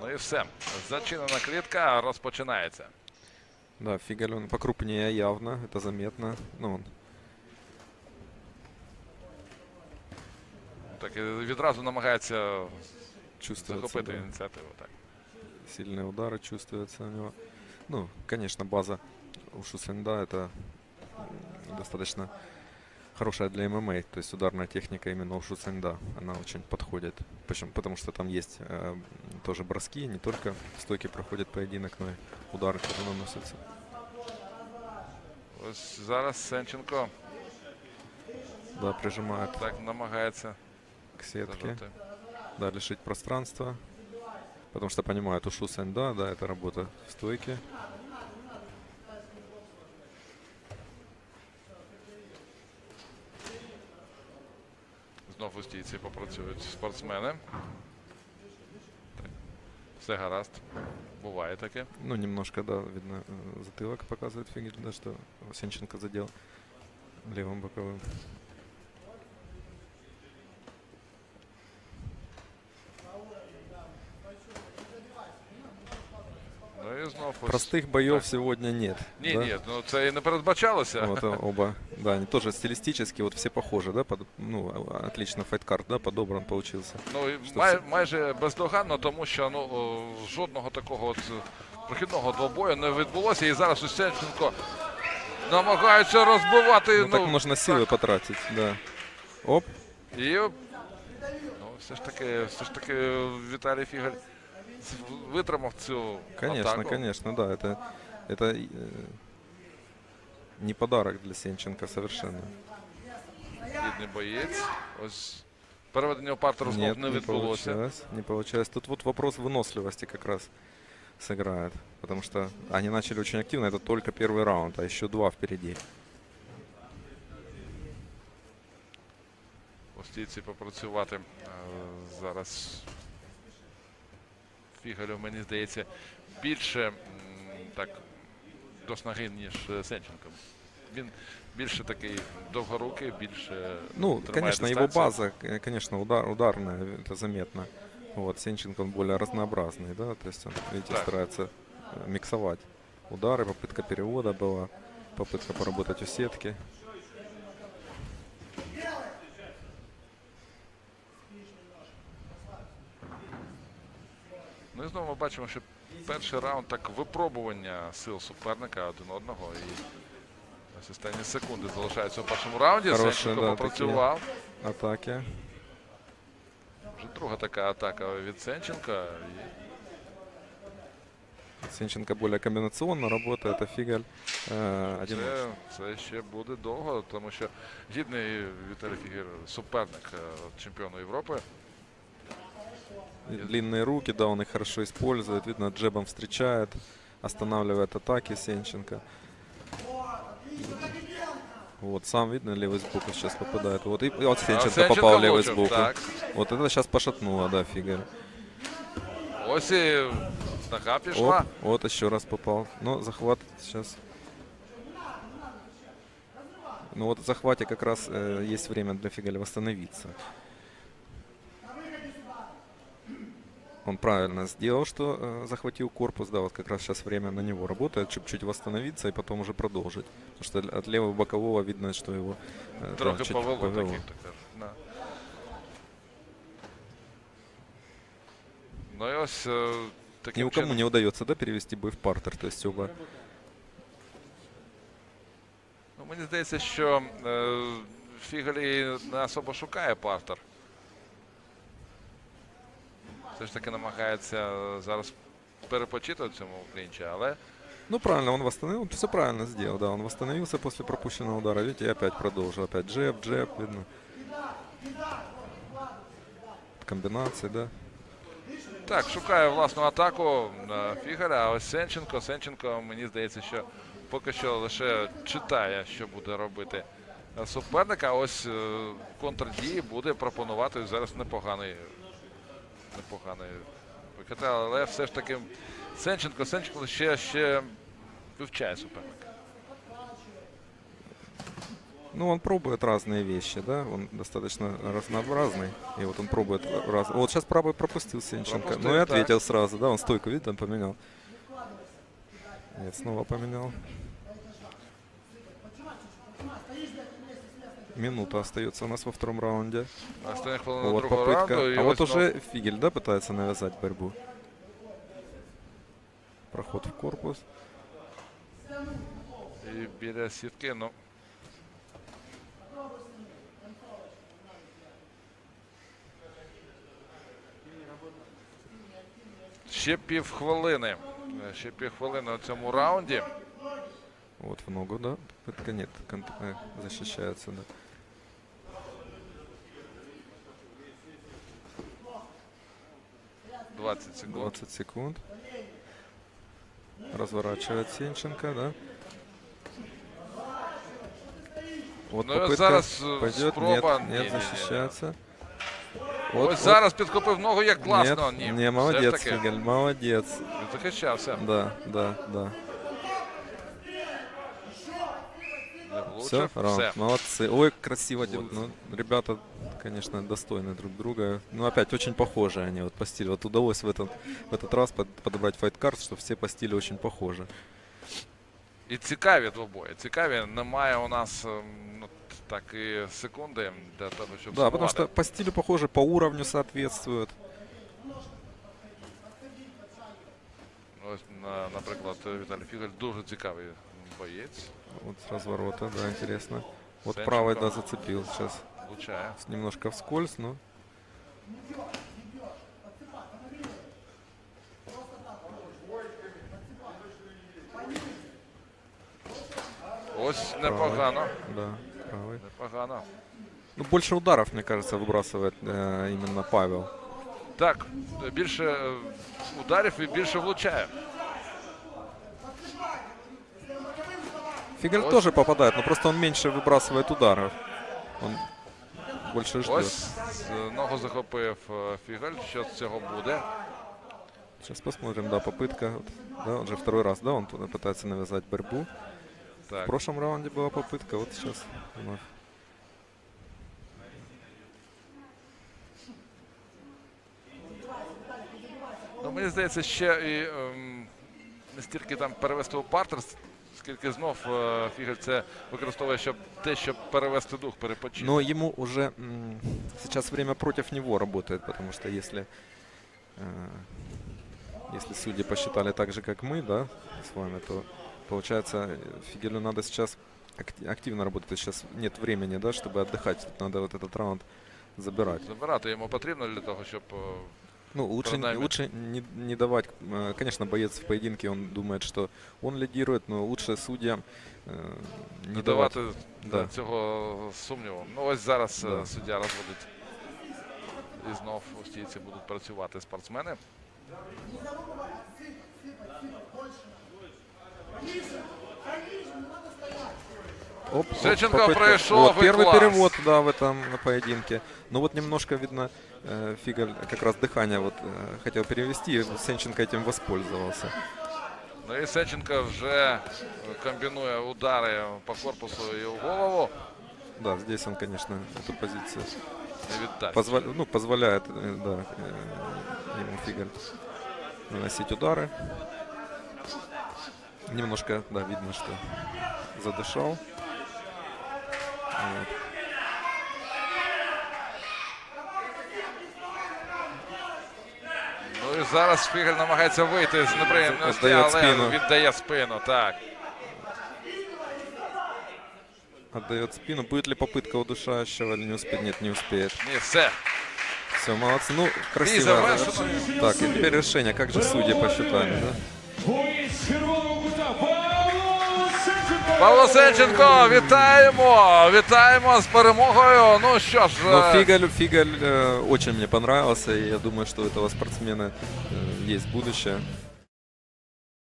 Ну і все. Зачинена клітка розпочинається. Да, Фигаль он покрупнее явно, это заметно. Ну, он Так і відразу намагається чувствуется, захопити да, ініціативу. Так. сильные удары чувствуются у него. Ну, конечно, база у Шусенда это м, достаточно хорошая для ММА. То есть ударная техника именно у Шусенда, она очень подходит. Почему? Потому что там есть э, м, тоже броски, не только в стойке проходит поединок, но и удары, которые наносятся. Ось зараз Сенченко Да, прижимает так намагається к сетке. зажати. Да, лишить пространства. Потому что понимают, у Шусенда, да, это работа в стойке. Знов у стійці попрацюють спортсмени. Все гаразд. Буває таке. Ну, немножко, да, видно, э, затылок показывает Фигель, да, что Сенченко задел левым боковым. Простых боев так. сегодня нет. Ні, да? ні, ну це і не передбачалося. Вот оба, да, они тоже стилистически, вот все похожи, да, под, ну, отлично файткарт, да, подобран получился. Ну, і май, це? майже бездоганно, тому що ну, жодного такого от е, прохідного двобою не відбулося. І зараз ось Сенченко намагається розбивати. Ну, так нужно силы потратить, да. Оп, І ну, все ж таки, все ж таки Віталій Фігаль витримав цю Конечно, атаку. конечно, да. Это, это э, не подарок для Сенченко совершенно. Гідний боєць. Ось переведення у партеру знов Нет, не не відбулося. получилось, не получилось. Тут вот вопрос выносливости как раз сыграет. Потому что они начали очень активно, это только первый раунд, а еще два впереди. у стійці попрацювати е, зараз Фігалю, мені здається, більше м, так до снаги, ніж е, Сенченко. Він більше такий довгорукий, більше Ну, тримає конечно, его дистанцію. база, э, конечно, удар, ударная, это заметно. Вот, Сенченко он более разнообразный, да, то есть он, видите, Так. старается э, миксовать удары, попытка перевода была, попытка поработать у сетки. Ну і знову ми бачимо, що перший раунд так випробування сил суперника один одного. І ось останні секунди залишаються у першому раунді. Сенченко да, попрацював. Атаки. Вже друга така атака від Сенченка. І Сенченко более комбинационно работает, а Фигаль э. Це, це ще буде довго, тому що гідний Віталій Фігер суперник е, чемпіону Європи. И Длинные руки, да, он их хорошо использует. Видно, джебом встречает, останавливает атаки Сенченко. Вот, сам видно, левый сбоку сейчас попадает. Вот, и вот Сенченко, Сенченко попал левый влучив, сбоку. Так. Вот это сейчас пошатнуло, да, Фигаль. Ось і нога Оп, пішла. вот еще раз попал. Но захват сейчас. Ну вот в захвате как раз э, есть время для Фигаля восстановиться. Он правильно сделал, что э, захватил корпус. Да, вот как раз сейчас время на него работает, чуть-чуть восстановиться и потом уже продолжить. Потому что от левого бокового видно, что его э, да, Трохи чуть повело, повело. такий, так кажуть. Да. Ну і ось е, таким Ни у кому чином. не удается, да, перевести бой в партер. То есть оба Ну, мені здається, що е, Фігалій не особо шукає партер. Все ж таки намагається зараз перепочити в цьому клінчі, але Ну, правильно, он восстановил, все правильно сделал, да, он восстановился после пропущенного удара, видите, и опять продолжил, опять джеб, джеб, видно. Комбинации, да. так, шукає власну атаку на Фігаля, а ось Сенченко. Сенченко, мені здається, що поки що лише читає, що буде робити е, суперник, а ось е, контрдії буде пропонувати зараз непоганий, непоганий але все ж таки Сенченко, Сенченко ще, ще вивчає суперника. Ну, он пробует разные вещи, да, он достаточно разнообразный. И вот он пробует раз. Вот сейчас правый пропустил Сенченко. Пропустил, ну и так. ответил сразу, да, он стойку, видит, он поменял. Нет, снова поменял. Минута остается у нас во втором раунде. Останніх хвилин Вот другого попытка. раунду. і А вот ось, ну, уже Фигель, да, пытается навязать борьбу. Проход в корпус. І біля сітки, ну. Ще півхвилини. Е, Ще півхвилини у цьому раунді. Вот в ногу, да. Попытка нет, конт- э, защищается, да. – 20 секунд. 20 секунд. Разворачивает Сенченко, да. Вот Ну и попытка зараз, э, пойдет, спроба. нет, нет, Не-не-не. защищается. Ось зараз підхопив ногу, як класно. Нет, Ні, не, все ж молодец, таки Фигель, молодец. він захищався. Да, да, да. Все, влучив. раунд, Все. молодцы. Ой, красиво Вот. делают. Ну, ребята, конечно, достойны друг друга. Ну, опять, очень похожи они вот по стилю. Вот удалось в этот, в этот раз под- подобрать файт-карт, что все по стилю очень похожи. І цікаві двобої. Цікаві. Немає у нас ем, ну, такі секунди для того, щоб Да, потому сумувати. что по стилю похожи, по уровню соответствуют. Ось, на- наприклад, Віталій Фігаль дуже цікавий боєць. Вот с разворота, да, интересно. Вот Сенченко. правой, да, зацепил сейчас. Влучає. С- Немножко вскользь, но Ось правой. непогано. Да, правой. Непогано. Ну, больше ударов, мне кажется, выбрасывает э, именно Павел. Так, більше е, ударів і більше влучає. Фигаль Вот. тоже попадает, но просто он меньше выбрасывает ударов. Он больше ждет. Ось е, ногу захопив е, Фігаль. Що з цього буде? Сейчас посмотрим, да, попытка. Вот, да, он же второй раз, да, он туда пытается навязать борьбу. В Так. прошлом раунде была попытка, вот сейчас вновь. Ну, мені здається, ще і ем, не стільки там перевести у партер, скільки знов е, Фігаль це використовує, щоб те, щоб перевести дух, перепочити. Но ему уже м, сейчас время против него работает, потому что если, э, если судьи посчитали так же, как мы, да, с вами, то получается э, Фигелю надо сейчас акти- активно работать. То есть Сейчас нет времени, да, чтобы отдыхать. Тут надо вот этот раунд забирать. Забирати йому потрібно для того, щоб е, Ну, лучше, Принаймні. лучше не, не давать. э, Конечно, боец в поединке, он думает, что он лидирует, но лучше судьям э, не не давать. давати Да. да, цього сумніву. Ну ось зараз е, Да. суддя розводить. І знов у стійці будуть працювати спортсмени. Оп, Сеченко попытка. прошел, Вот, и первый класс. перевод, да, в этом поединке. Ну вот немножко видно, э, Фигаль как раз дыхание вот э, хотел перевести, и Сенченко этим воспользовался. Ну і Сеченко вже е, комбінує удари по корпусу і в голову. Да, здесь он, конечно, эту позицию Не віддасть. позволя- ну, позволяет э, да, э, ему Фигаль наносить удары. Немножко, да, видно, что задышал. Вот. Ну і зараз Фігаль намагається вийти з неприємності, Віддає але спину. віддає спину. Так. Отдает спину. Будет ли попытка удушающего или не успеет? Нет, не успеет. Ні, все. Все, молодцы. Ну, красиво. Так, и теперь решение. Как же судьи посчитали, да? Павло Сенченко, вітаємо! Вітаємо з перемогою. Ну що ж, Но е, Фигаль, Фигаль э, очень мне понравился, и я думаю, что у этого спортсмена э, есть будущее.